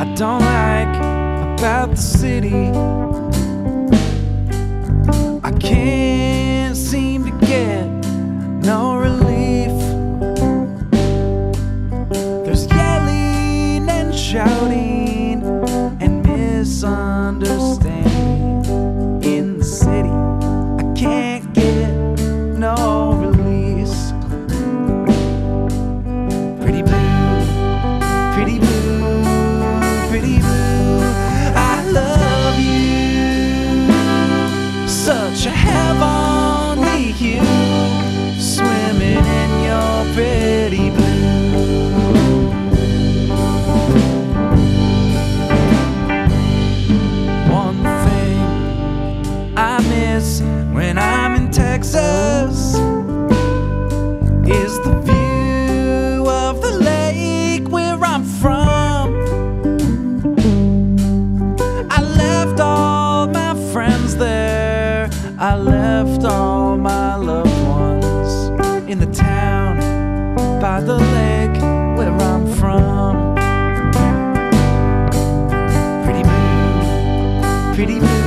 I don't like about the city. I can't seem to get no relief. There's yelling and shouting. I left all my loved ones in the town by the lake where I'm from. Pretty blue, pretty blue.